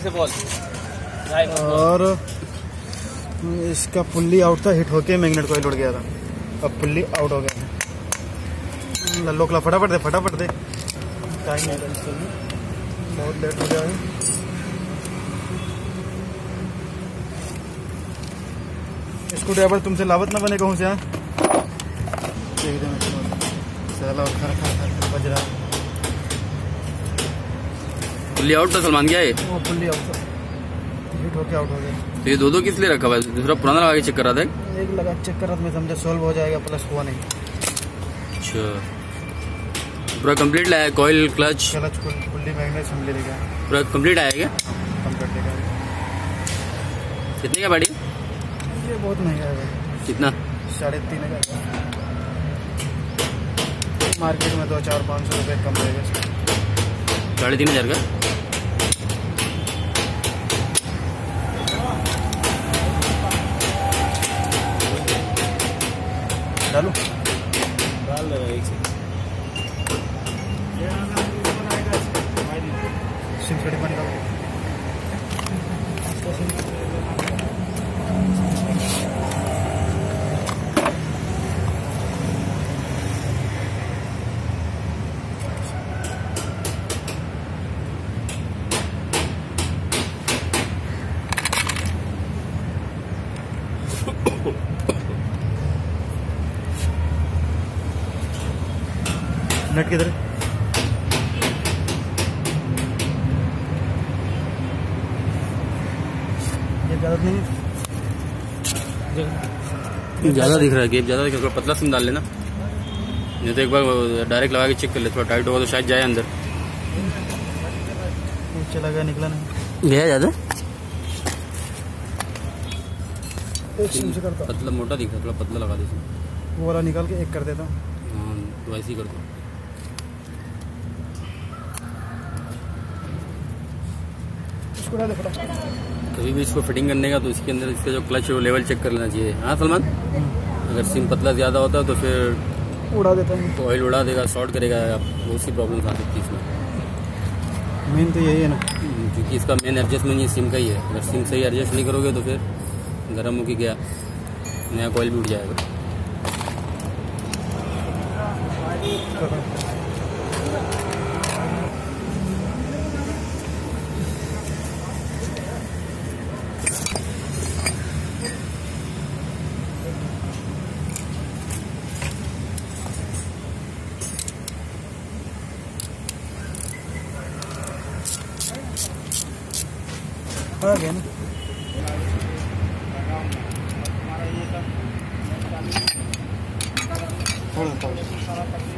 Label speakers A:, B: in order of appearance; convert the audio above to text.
A: से बोल
B: और इसका पुल्ली आउट था हिट होके मैग्नेट कोयल उड़ गया था। अब पुल्ली आउट हो गया है। लल्लो कला फटाफट दे फटाफट दे। टाइम नहीं है। इसके बहुत लेट हो गया है। स्क्रू ड्राइवर तुमसे लावत ना बने कहूँ से यहाँ बज रहा है।
A: पुल्ली आउट था सलमान क्या है?
B: था। हो
A: तो ये दो दो किस लिए रखा हुआ है? दूसरा पुराना लगा के चेक कर रहा था
B: एक? लगा चेक कर में समझा सॉल्व हो जाएगा प्लस हुआ नहीं।
A: अच्छा। पूरा कंप्लीट लाया है coil clutch
B: clutch pulley magnet समझ लेगा।
A: पूरा कंप्लीट आया क्या?
B: कंप्लीट लेगा।
A: कितने का पड़ी
B: ये बहुत महँगा है
A: कितना?
B: साढ़े तीन हज़ार। मार्केट में दो चार पाँच सौ रुपये कम रहेगा
A: साढ़े तीन हज़ार का?
B: चालू
A: डाल
B: सिमसडी पनि नेट किधर है? गलत नहीं
A: ज़्यादा दिख रहा है गेप ज़्यादा दिख रहा है। पतला सिम डाल लेना। नहीं तो एक बार डायरेक्ट लगा के चेक कर ले। थोड़ा टाइट होगा तो शायद जाए अंदर।
B: चला गया निकला नहीं।
A: गया ज़्यादा?
B: एक सिम से करता।
A: पतला मोटा दिख रहा है थोड़ा पतला लगा दे
B: वो वाला निकाल के एक कर देता हूँ।
A: हाँ तो ऐसे ही कर दो। कभी भी इसको फिटिंग करने का तो इसके अंदर इसका जो क्लच है वो लेवल चेक कर लेना चाहिए। हाँ सलमान? अगर सिम पतला ज़्यादा होता है तो फिर
B: उड़ा देता हूँ।
A: ऑयल उड़ा देगा शॉर्ट करेगा आप बहुत सी प्रॉब्लम आ सकती है इसमें
B: मेन तो यही है ना।
A: क्योंकि इसका मेन एडजस्टमेंट ये सिम का ही है। अगर सिम सही एडजस्ट नहीं करोगे तो फिर गर्म होके गया। नया कॉयल भी उठ जाएगा।
B: आ गया ना थोड़ा थोड़ा